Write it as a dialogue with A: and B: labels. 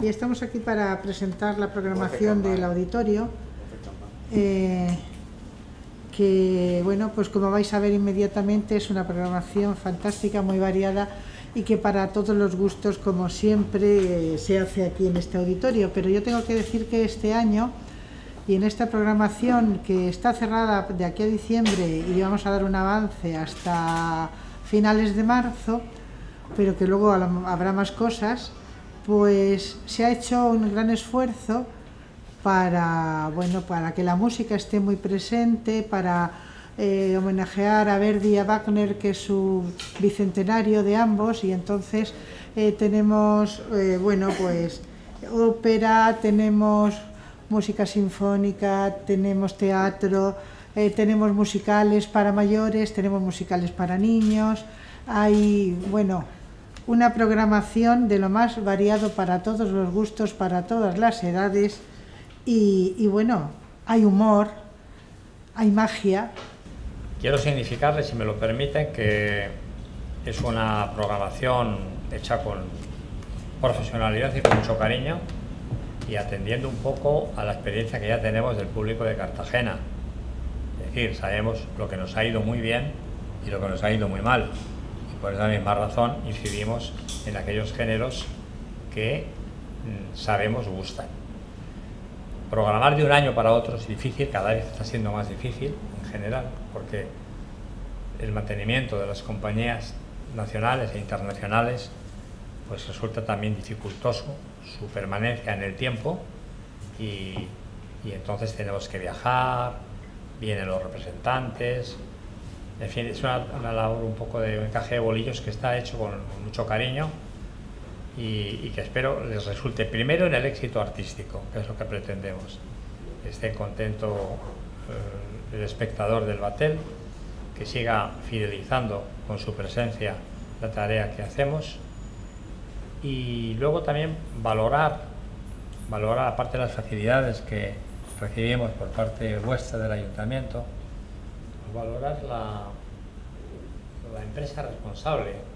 A: y estamos aquí para presentar la programación del auditorio. Eh, que, bueno, pues como vais a ver inmediatamente, es una programación fantástica, muy variada y que para todos los gustos, como siempre, eh, se hace aquí en este auditorio. Pero yo tengo que decir que este año y en esta programación que está cerrada de aquí a diciembre y vamos a dar un avance hasta finales de marzo, pero que luego habrá más cosas, pues se ha hecho un gran esfuerzo para, bueno, para que la música esté muy presente, para eh, homenajear a Verdi y a Wagner, que es su bicentenario de ambos, y entonces eh, tenemos, eh, bueno, pues ópera, tenemos música sinfónica, tenemos teatro, tenemos musicales para mayores, tenemos musicales para niños, hay, bueno, una programación de lo más variado para todos los gustos, para todas las edades y, bueno, hay humor, hay magia.
B: Quiero significarles, si me lo permiten, que es una programación hecha con profesionalidad y con mucho cariño y atendiendo un poco a la experiencia que ya tenemos del público de Cartagena. Es decir, sabemos lo que nos ha ido muy bien y lo que nos ha ido muy mal. Y por esa misma razón incidimos en aquellos géneros que mm, sabemos gustan. Programar de un año para otro es difícil, cada vez está siendo más difícil en general, porque el mantenimiento de las compañías nacionales e internacionales pues resulta también dificultoso su permanencia en el tiempo y, entonces tenemos que viajar, vienen los representantes, en fin, es una, labor un poco de encaje de bolillos que está hecho con, mucho cariño y, que espero les resulte primero en el éxito artístico, que es lo que pretendemos. Esté contento eh, el espectador del Batel, que siga fidelizando con su presencia la tarea que hacemos y luego también valorar, valorar aparte de las facilidades que recibimos por parte vuestra del ayuntamiento, valorar la, la empresa responsable